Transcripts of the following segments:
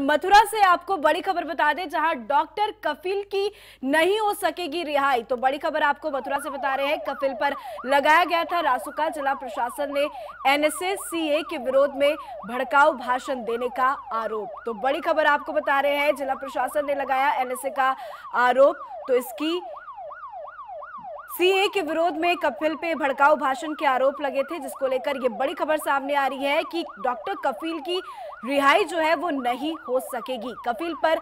मथुरा से आपको बड़ी खबर बता दें, जहाँ डॉक्टर कफिल की नहीं हो सकेगी रिहाई। तो बड़ी खबर आपको मथुरा से बता रहे हैं कफिल पर लगाया गया था रासुका। जिला प्रशासन ने एनएसए सीए के विरोध में भड़काऊ भाषण देने का आरोप। तो बड़ी खबर आपको बता रहे हैं, जिला प्रशासन ने लगाया एनएसए का आरोप। तो इसकी सीए के विरोध में कफिल पे भड़काऊ भाषण के आरोप लगे थे, जिसको लेकर ये बड़ी खबर सामने आ रही है कि डॉक्टर कफील की रिहाई जो है वो नहीं हो सकेगी। कफील पर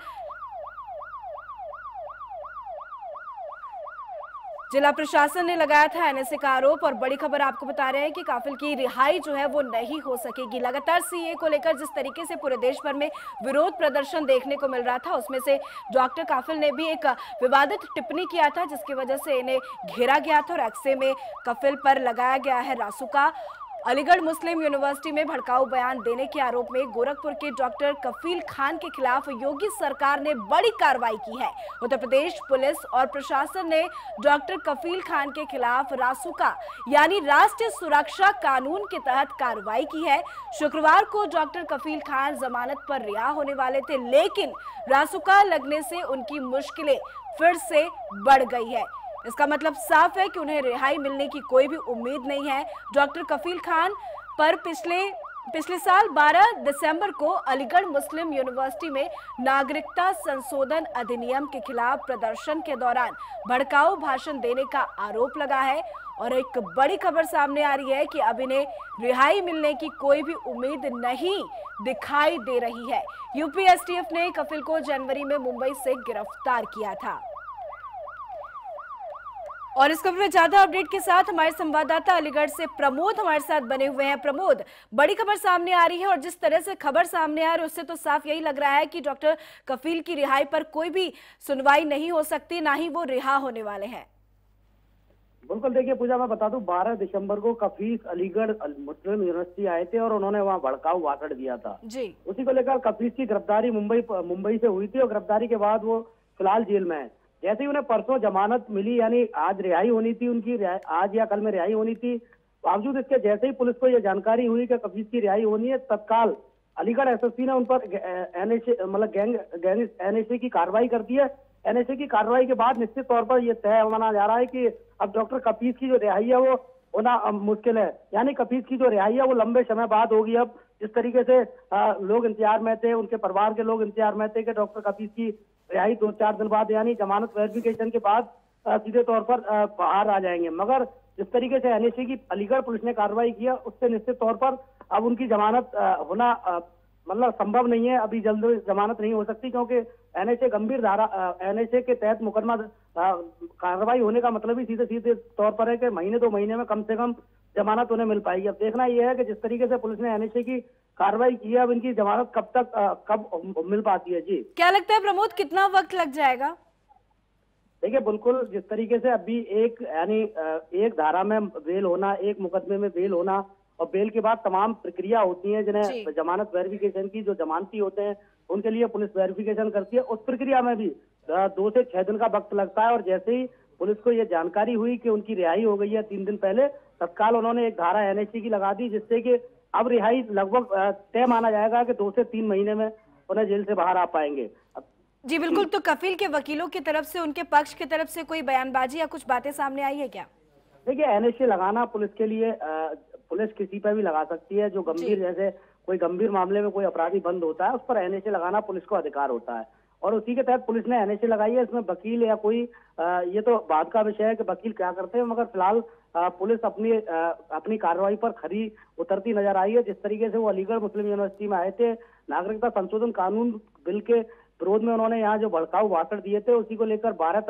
जिला प्रशासन ने लगाया था एनएसए का आरोप और बड़ी खबर आपको बता रहे हैं कि काफिल की रिहाई जो है वो नहीं हो सकेगी। लगातार सीए को लेकर जिस तरीके से पूरे देश भर में विरोध प्रदर्शन देखने को मिल रहा था, उसमें से डॉक्टर काफिल ने भी एक विवादित टिप्पणी किया था, जिसकी वजह से इन्हें घेरा गया था और एक्से में कफिल पर लगाया गया है रासुका। अलीगढ़ मुस्लिम यूनिवर्सिटी में भड़काऊ बयान देने के आरोप में गोरखपुर के डॉक्टर कफील खान के खिलाफ योगी सरकार ने बड़ी कार्रवाई की है। उत्तर प्रदेश पुलिस और प्रशासन ने डॉक्टर कफील खान के खिलाफ रासुका यानी राष्ट्रीय सुरक्षा कानून के तहत कार्रवाई की है। शुक्रवार को डॉक्टर कफील खान जमानत पर रिहा होने वाले थे, लेकिन रासुका लगने से उनकी मुश्किलें फिर से बढ़ गई है। इसका मतलब साफ़ है कि उन्हें रिहाई मिलने की कोई भी उम्मीद नहीं है। डॉक्टर कफील खान पर पिछले पिछले साल 12 दिसंबर को अलीगढ़ मुस्लिम यूनिवर्सिटी में नागरिकता संशोधन अधिनियम के खिलाफ प्रदर्शन के दौरान भड़काऊ भाषण देने का आरोप लगा है और एक बड़ी खबर सामने आ रही है कि अब इन्हें रिहाई मिलने की कोई भी उम्मीद नहीं दिखाई दे रही है। यूपीएसटीएफ ने कफिल को जनवरी में मुंबई से गिरफ़्तार किया था। और इस खबर में ज़्यादा अपडेट के साथ हमारे संवाददाता अलीगढ़ से प्रमोद हमारे साथ बने हुए हैं। प्रमोद बड़ी खबर सामने आ रही है और जिस तरह से खबर सामने आ रही है उससे तो साफ़ यही लग रहा है कि डॉक्टर कफील की रिहाई पर कोई भी सुनवाई नहीं हो सकती ना ही वो रिहा होने वाले हैं। बिल्कुल देखिए पूजा मैं बता दूँ 12 दिसंबर को कफीस अलीगढ़ मुस्लिम यूनिवर्सिटी आए थे और उन्होंने वहाँ भड़काऊ भाषण दिया था। जी। उसी को लेकर कफीस की गिरफ्तारी मुंबई मुंबई से हुई थी और गिरफ्तारी के बाद वो फ़िलहाल जेल में है। जैसे ही उन्हें परसों जमानत मिली, यानी आज रिहाई होनी थी उनकी आज या कल में रिहाई होनी थी। बावजूद इसके, जैसे ही पुलिस को यह जानकारी हुई कि कफीस की रिहाई होनी है, तत्काल अलीगढ़ एसएसपी ने उन पर एनएसए मतलब गैंग गैंग एनएसए की कार्रवाई कर दी है। एनएसए की कार्रवाई के बाद निश्चित तौर पर यह तय माना जा रहा है कि अब डॉक्टर कफीस की जो रिहाई है वो होना मुश्किल है। यानी कफीस की जो रिहाई है, वो लंबे समय बाद होगी। अब जिस तरीके से लोग इंतज़ार में थे, उनके परिवार के लोग इंतज़ार में थे कि डॉक्टर कफीस की रिहाई दो चार दिन बाद, यानी जमानत वेरिफिकेशन के बाद सीधे तौर पर बाहर आ जाएँगे। मगर जिस तरीके से एनएसए की अलीगढ़ पुलिस ने कार्रवाई किया उससे निश्चित तौर पर अब उनकी जमानत होना मतलब संभव नहीं है। अभी जल्द जमानत नहीं हो सकती, क्योंकि एनएचए गंभीर धारा एनएचए के तहत मुकदमा कार्रवाई होने का मतलब ही सीधे सीधे तौर पर है कि महीने दो महीने में कम से कम जमानत उन्हें मिल पाएगी। अब देखना यह है कि जिस तरीके से पुलिस ने एनएचए की कार्रवाई की है अब इनकी जमानत कब तक आ, कब मिल पाती है? जी। क्या लगता है प्रमोद कितना वक्त लग जाएगा? देखिए बिल्कुल जिस तरीके से अभी एक यानी एक धारा में बेल होना एक मुकदमे में बेल होना और बेल के बाद तमाम प्रक्रिया होती है जिन्हें जमानत वेरिफिकेशन की जो जमानती होते हैं उनके लिए पुलिस वेरिफिकेशन करती है। उस प्रक्रिया में भी दो से छह दिन का वक्त लगता है और जैसे ही पुलिस को यह जानकारी हुई कि उनकी रिहाई हो गई है तीन दिन पहले। तत्काल उन्होंने एक धारा एनएचसी की लगा दी जिससे कि अब रिहाई लगभग तय माना जाएगा कि दो से तीन महीने में उन्हें जेल से बाहर आ पाएँगे। जी बिल्कुल। तो कफिल के वकीलों की तरफ़ से उनके पक्ष की तरफ़ से कोई बयानबाजी या कुछ बातें सामने आई है क्या? देखिए एनएसए लगाना पुलिस के लिए पुलिस किसी पर भी लगा सकती है। जो गंभीर जैसे कोई गंभीर मामले में कोई अपराधी बंद होता है उस पर एनएसए लगाना पुलिस को अधिकार होता है। और उसी के तहत पुलिस ने एनएसए लगाई है इसमें वकील या कोई आ, ये तो बात का विषय है कि वकील क्या करते हैं मगर फ़िलहाल पुलिस अपनी आ, अपनी कार्रवाई पर खरी उतरती नज़र आई है जिस तरीके से वो अलीगढ़ मुस्लिम यूनिवर्सिटी में आए थे नागरिकता संशोधन कानून बिल के विरोध में उन्होंने यहाँ जो भड़काऊ भाषण दिए थे उसी को लेकर बारह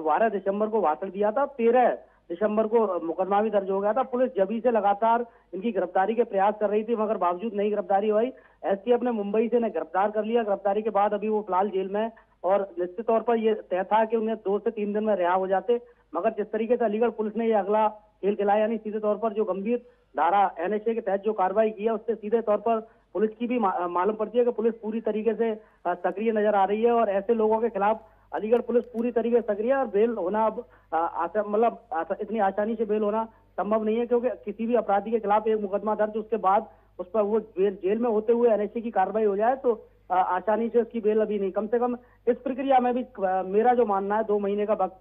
बारह दिसंबर को भाषण दिया था तेरह दिसंबर को मुकदमा भी दर्ज हो गया था। पुलिस जबी से लगातार इनकी गिरफ्तारी के प्रयास कर रही थी, मगर बावजूद नहीं गिरफ्तारी हुई। एसटीएफ ने मुंबई से इन्हें गिरफ़्तार कर लिया। गिरफ्तारी के बाद अभी वो फ़िलहाल जेल में और निश्चित तौर पर ये तय था कि उन्हें दो से तीन दिन में रिहा हो जाते। मगर जिस तरीके से अलीगढ़ पुलिस ने ये अगला खेल खिलाया, यानी सीधे तौर पर जो गंभीर धारा एनएसए के तहत जो कार्रवाई की है, उससे सीधे तौर पर पुलिस की भी मालूम पड़ती है कि पुलिस पूरी तरीके से सक्रिय नज़र आ रही है और ऐसे लोगों के खिलाफ अलीगढ़ पुलिस पूरी तरीके से सक्रिय और बेल होना अब मतलब इतनी आसानी से बेल होना संभव नहीं है क्योंकि किसी भी अपराधी के खिलाफ एक मुकदमा दर्ज उसके बाद उस पर वो जेल जेल में होते हुए एनएसए की कार्रवाई हो जाए तो आसानी से उसकी बेल अभी नहीं, कम से कम इस प्रक्रिया में भी मेरा जो मानना है दो महीने का वक्त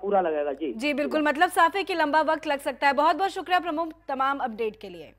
पूरा लगेगा। जी। जी, बिल्कुल मतलब साफ़ है कि लंबा वक्त लग सकता है। बहुत बहुत शुक्रिया प्रमुख तमाम अपडेट के लिए।